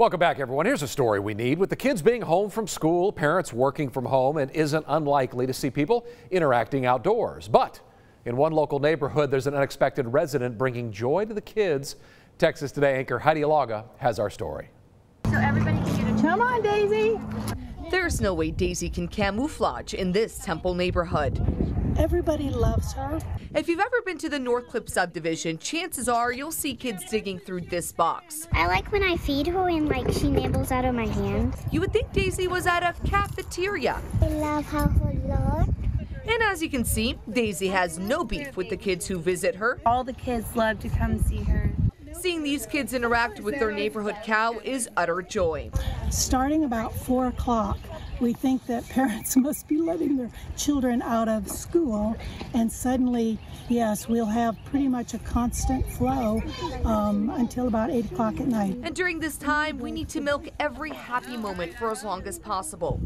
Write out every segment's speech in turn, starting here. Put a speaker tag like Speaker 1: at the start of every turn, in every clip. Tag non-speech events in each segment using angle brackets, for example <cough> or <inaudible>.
Speaker 1: Welcome back, everyone. Here's a story we need. With the kids being home from school, parents working from home, it isn't unlikely to see people interacting outdoors. But in one local neighborhood, there's an unexpected resident bringing joy to the kids. Texas Today anchor Heidi Alaga has our story.
Speaker 2: So everybody can get a
Speaker 3: Come on, Daisy.
Speaker 4: There's no way Daisy can camouflage in this Temple neighborhood.
Speaker 3: Everybody loves her.
Speaker 4: If you've ever been to the Northcliffe subdivision, chances are you'll see kids digging through this box.
Speaker 5: I like when I feed her and like she nibbles out of my hand.
Speaker 4: You would think Daisy was at a cafeteria.
Speaker 5: I love how her a lot.
Speaker 4: And as you can see, Daisy has no beef with the kids who visit her.
Speaker 2: All the kids love to come see her.
Speaker 4: Seeing these kids interact with their neighborhood cow is utter joy.
Speaker 3: Starting about 4 o'clock, we think that parents <laughs> must be letting their children out of school, and suddenly, yes, we'll have pretty much a constant flow um, until about 8 o'clock at night.
Speaker 4: And during this time, we need to milk every happy moment for as long as possible.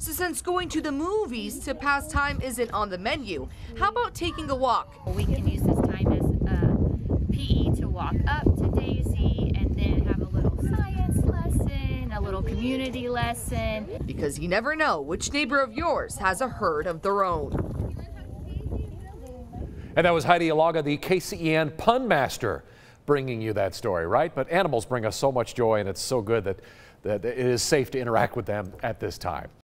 Speaker 4: So since going to the movies to pass time isn't on the menu, how about taking a walk?
Speaker 6: We can use this time as uh, PE to walk up to Daisy and then have a little science lesson, a little community lesson.
Speaker 4: Because you never know which neighbor of yours has a herd of their own.
Speaker 1: And that was Heidi Alaga, the KCEN pun master, bringing you that story, right? But animals bring us so much joy, and it's so good that, that it is safe to interact with them at this time.